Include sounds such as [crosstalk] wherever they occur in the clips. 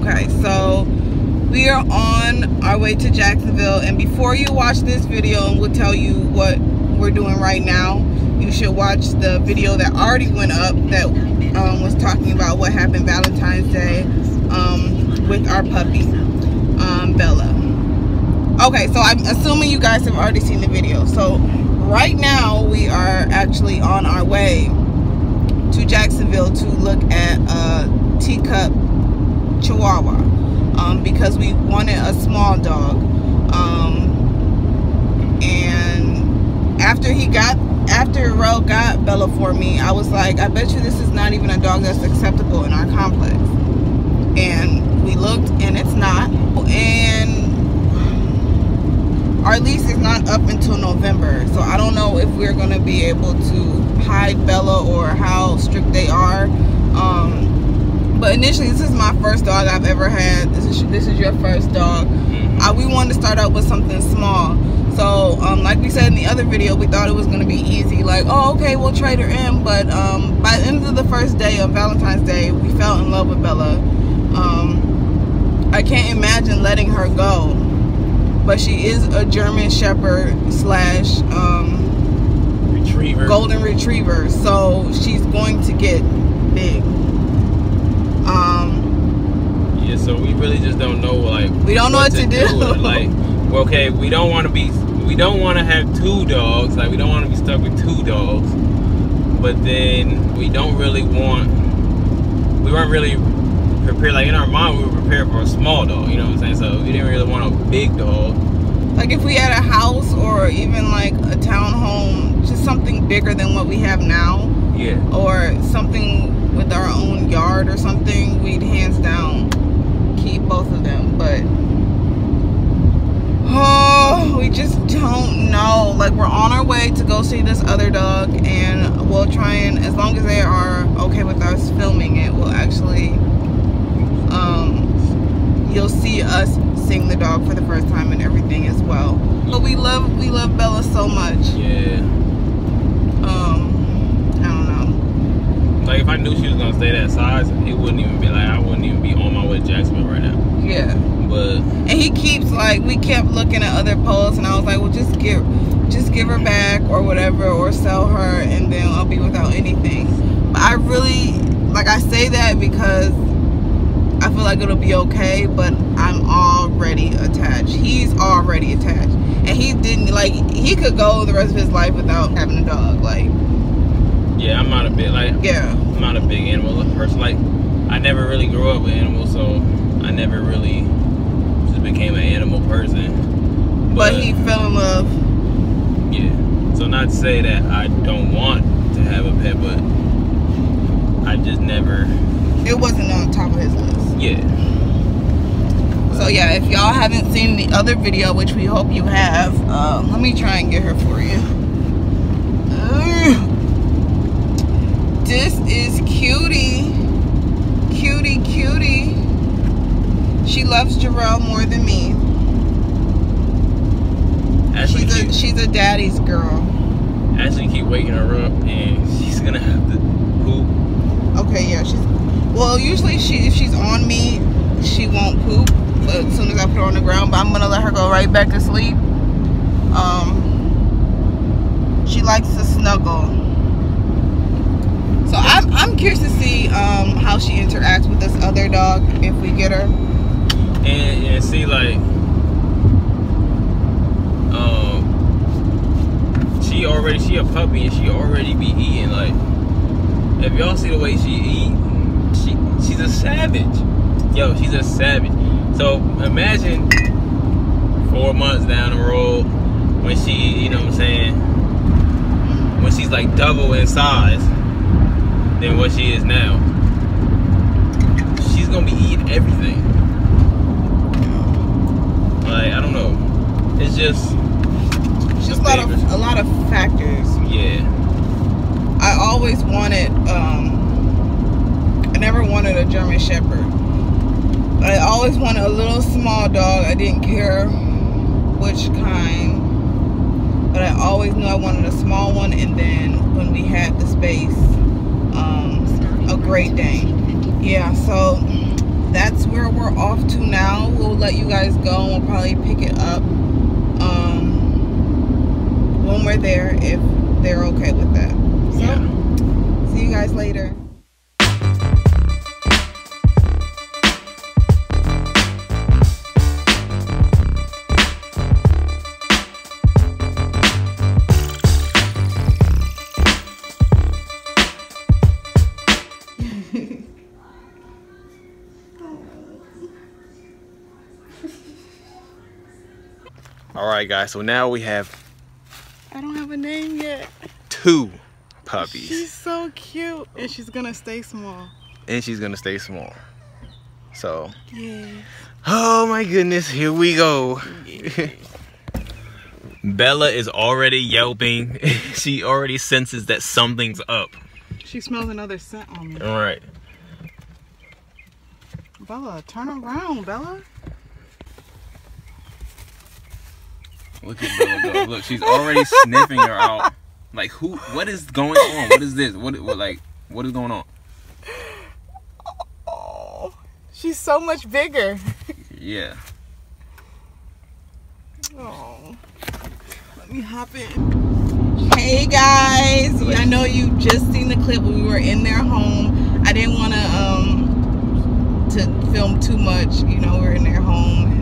Okay, so we are on our way to Jacksonville and before you watch this video and we'll tell you what we're doing right now you should watch the video that already went up that um, was talking about what happened Valentine's Day um, with our puppy um, Bella. Okay so I'm assuming you guys have already seen the video. So right now we are actually on our way to Jacksonville to look at a teacup Chihuahua um, because we wanted a small dog. Um, and after he got, after Ro got Bella for me, I was like, I bet you this is not even a dog that's acceptable in our complex. And we looked and it's not. And our lease is not up until November. So I don't know if we're going to be able to hide Bella or how strict they are. Um, but initially, this is my first dog I've ever had. This is this is your first dog. Uh, we wanted to start out with something small. So, um, like we said in the other video, we thought it was going to be easy. Like, oh, okay, we'll trade her in. But um, by the end of the first day of Valentine's Day, we fell in love with Bella. Um, I can't imagine letting her go. But she is a German Shepherd slash um, retriever, golden retriever. So she's going to get big. Um, yeah, so we really just don't know like we don't know what, what to, do. do. like, [laughs] okay, we don't want to be, we don't want to have two dogs. Like, we don't want to be stuck with two dogs. But then we don't really want. We weren't really prepared. Like in our mind, we were prepared for a small dog. You know what I'm saying? So we didn't really want a big dog. Like if we had a house or even like a townhome, just something bigger than what we have now. Yeah. Or something with our own yard or something, we'd hands down keep both of them. But oh, we just don't know. Like we're on our way to go see this other dog, and we'll try and as long as they are okay with us filming it, we'll actually um, you'll see us seeing the dog for the first time and everything as well. But we love we love Bella so much. Yeah. Um, I don't know. Like if I knew she was gonna stay that size, it wouldn't even be like I wouldn't even be on my way to Jacksonville right now. Yeah. But and he keeps like we kept looking at other posts, and I was like, well, just give, just give her back or whatever, or sell her, and then I'll be without anything. But I really like I say that because I feel like it'll be okay, but I'm already attached. He's already attached. And he didn't, like, he could go the rest of his life without having a dog. Like, yeah, I'm not a big, like, yeah. I'm not a big animal person. Like, I never really grew up with animals, so I never really just became an animal person. But, but he fell in love. Yeah. So, not to say that I don't want to have a pet, but I just never. It wasn't on top of his list. Yeah. So yeah, if y'all haven't seen the other video, which we hope you have, um, let me try and get her for you. This is Cutie. Cutie, cutie. She loves Jarrell more than me. Ashley she's keep, a she's a daddy's girl. Ashley keep waking her up and she's gonna have to poop. Okay, yeah, she's well usually she if she's on me, she won't poop but as soon as I put her on the ground, but I'm gonna let her go right back to sleep. Um she likes to snuggle. So I'm, I'm curious to see um, how she interacts with this other dog if we get her. And, and see like, um, she already she a puppy and she already be eating like. If y'all see the way she eat, she she's a savage. Yo, she's a savage. So imagine four months down the road when she, you know what I'm saying, when she's like double in size than what she is now. She's gonna be eating everything. Like I don't know. It's just just a lot of a lot of factors. Yeah. I always wanted. Um, I never wanted a German Shepherd. I always wanted a little small dog. I didn't care which kind, but I always knew I wanted a small one. And then when we had the space, um, a Great day. Yeah, so that's where we're off to now. We'll let you guys go and we'll probably pick it up um, when we're there if they're okay with that. So, Yeah. see you guys later. Right, guys. So now we have I don't have a name yet. two puppies, She's so cute and she's gonna stay small. and she's gonna stay small. So, Yeah. oh my goodness, here we go. Bella is already yelping. [laughs] she already senses that something's up. She smells another scent on me. All right. Bella, turn around, Bella. Look at Bella go. Look, she's already sniffing her out. Like who? What is going on? What is this? What? What? Like what is going on? Oh, she's so much bigger. Yeah. Oh, let me hop in. Hey guys, I know you just seen the clip. We were in their home. I didn't want to um to film too much. You know, we are in their home.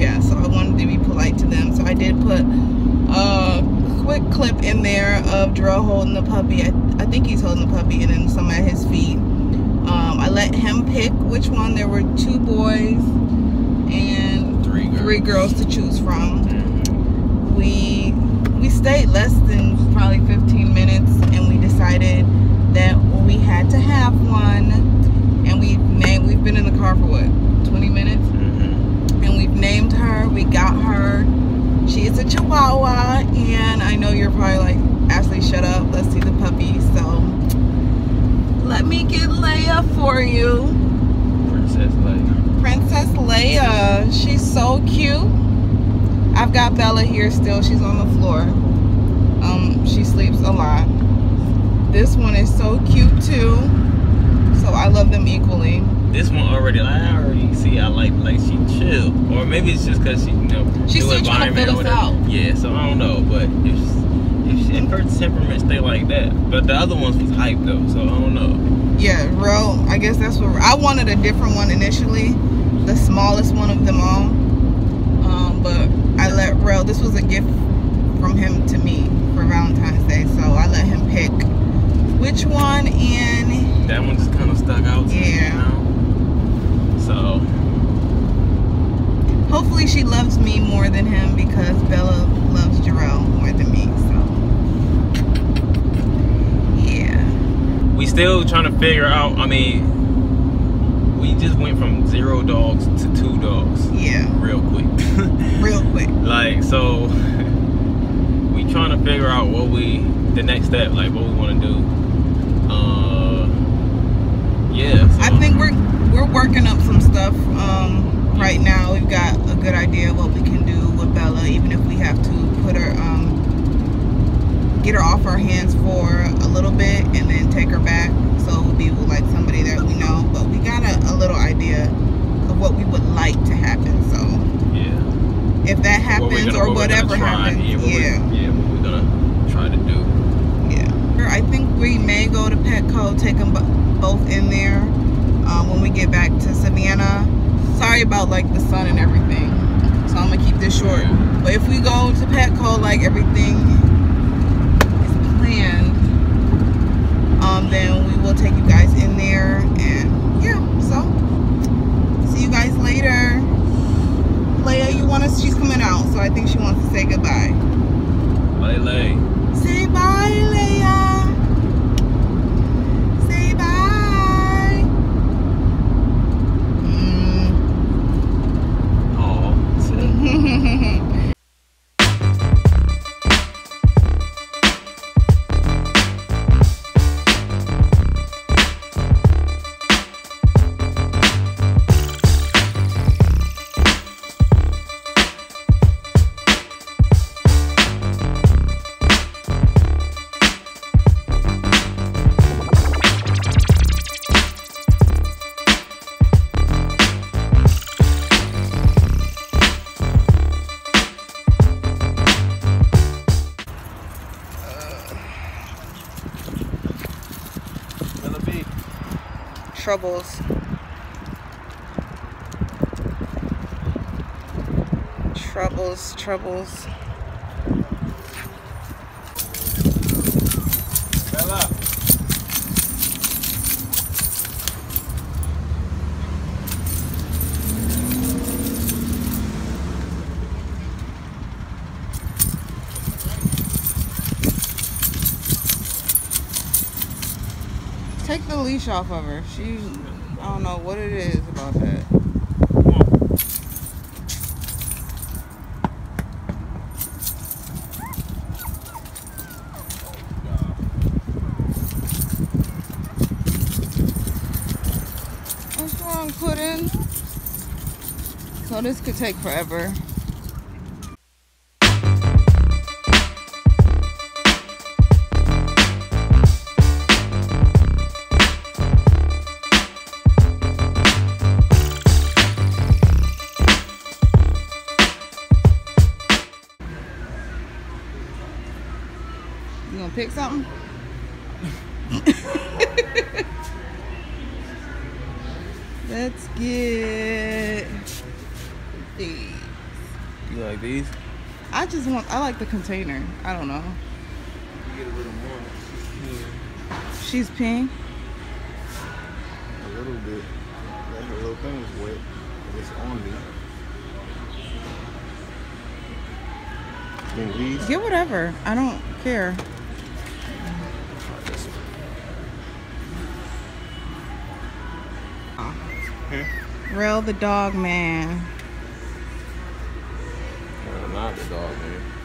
Yeah, so I wanted to be polite to them. So I did put a quick clip in there of Jarrell holding the puppy. I, I think he's holding the puppy, and then some at his feet. Um, I let him pick which one. There were two boys and Three girls. three girls to choose from. We we stayed less than probably 15 minutes, and we decided that we had to have one. And we named. We've been in the car for what 20 minutes, Mm-hmm. Named her. We got her. She is a Chihuahua, and I know you're probably like, Ashley, shut up. Let's see the puppy. So let me get Leia for you. Princess Leia. Princess Leia. She's so cute. I've got Bella here still. She's on the floor. Um, she sleeps a lot. This one is so cute too. So I love them equally. This one already. I already see. I like like she chill, or maybe it's just because she you know. She's still trying to environment fill us out. Yeah. So I don't know, but if if, she, if her temperament stay like that, but the other ones was hype though, so I don't know. Yeah, Ro. I guess that's what I wanted a different one initially, the smallest one of them all. Um, but I let Ro. This was a gift from him to me for Valentine's Day, so I let him pick which one and That one just kind of stuck out. To me, Yeah. you know? So hopefully she loves me more than him because Bella loves Jarrell more than me. So yeah, we still trying to figure out. I mean, we just went from zero dogs to two dogs yeah, real quick. [laughs] real quick. like so [laughs] we trying to figure out what we the next step like what we want to do uh yeah so, I think we're we're working up some stuff um, right now. We've got a good idea of what we can do with Bella, even if we have to put her um, get her off our hands for a little bit and then take her back. So it will be with like somebody that we know. But we got a, a little idea of what we would like to happen. So yeah if that What happens gonna- or what whatever try, happens, yeah what we're- yeah. yeah what we're gonna try to do Yeah. I think we may go to Petco, take them both in there um, when we get back to Savannah. Sorry about like the sun and everything. So I'm gonna keep this short. But if we go to Petco, like everything is planned, um, then we will take you guys in there and yeah, so see you guys later. Leia, you want us? She's coming out, so I think she wants to say goodbye. Troubles. Troubles, troubles. Leash off of her. She, I don't know what it is about that. What's wrong, Puddin? So this could take forever. Get these. You like these? I just want, I like the container. I don't know. You get a little more. She's pink. A little bit. That her little thing is wet. It's on me. Then these. Get whatever. I don't care. This one. Rail the dog man. No, not the dog, man.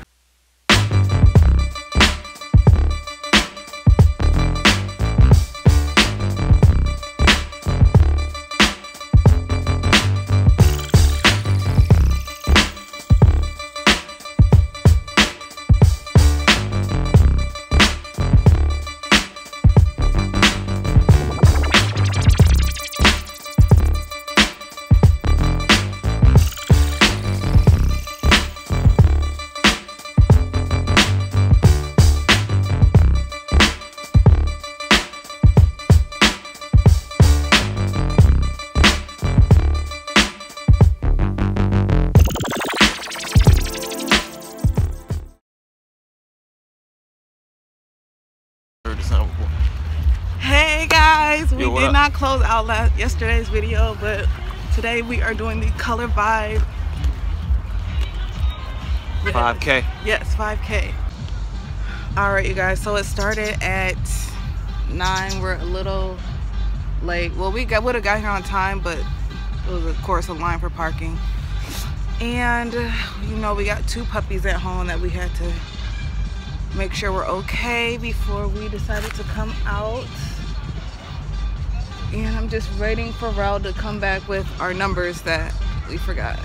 Hey guys, we Yo, did up? not close out last yesterday's video, but today we are doing the color vibe. 5K. Yes, 5K. All right, you guys. So it started at nine. We're a little late. Well, we got would have got here on time, but it was of course a line for parking. And you know, we got two puppies at home that we had to make sure we're okay before we decided to come out. And I'm just waiting for Raul to come back with our numbers that we forgot.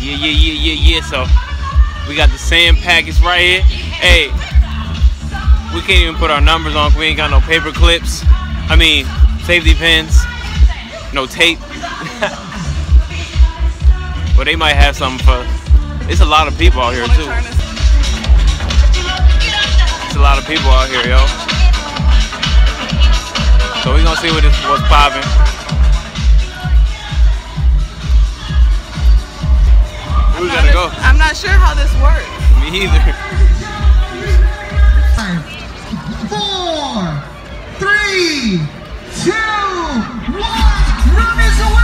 Yeah, yeah, yeah, yeah, yeah. So we got the same package right here. Hey, we can't even put our numbers on. We ain't got no paper clips. I mean, safety pins, no tape. [laughs] but they might have something for. It's a lot of people out here too. It's a lot of people out here, yo. So we're gonna see what is what's popping. Where we gotta go? I'm not sure how this works. Me either. Five, four, three, two, one. Run is away.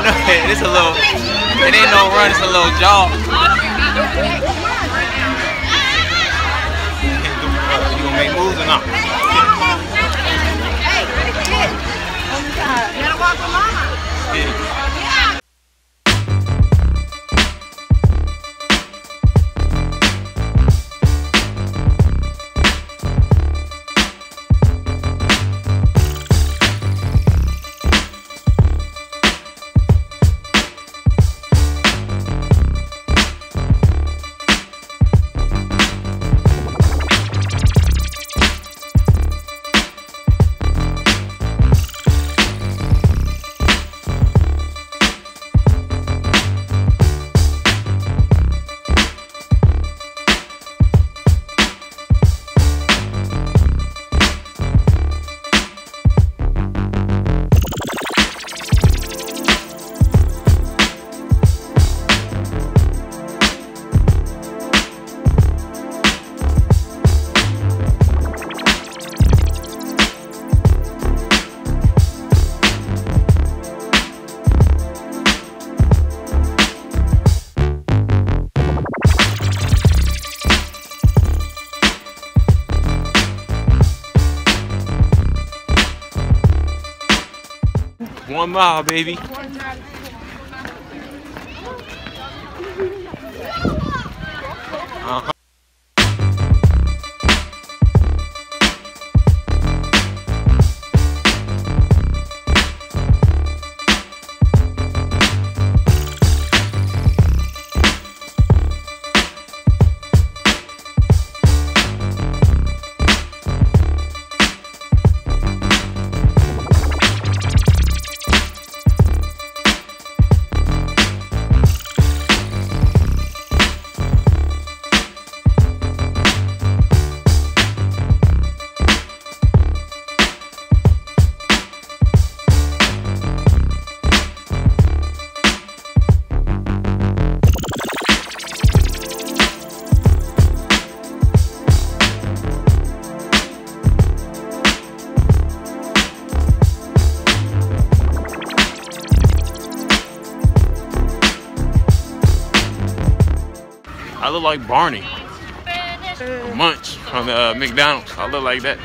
I know it's a little. It ain't no run. It's a little jog. You gonna make moves or not? One mile, baby. Look like Barney. Munch from uh, McDonald's. I look like that.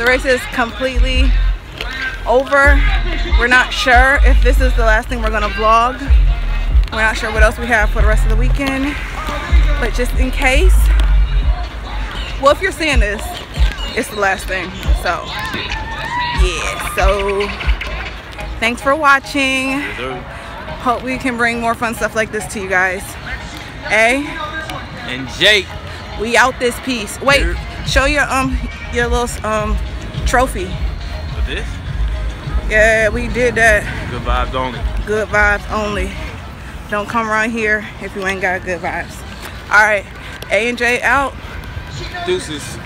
The race is completely over. We're not sure if this is the last thing we're gonna vlog. We're not sure what else we have for the rest of the weekend. But just in case, well, if you're seeing this, it's the last thing. So, yeah. So, Thanks for watching. Hope we can bring more fun stuff like this to you guys. A, And Jake. we out this piece. Wait, show your um your little um trophy. With this, Yeah, we did that. good vibes only. Good vibes only. Don't come around here if you ain't got good vibes. All right, A and J out. Deuces.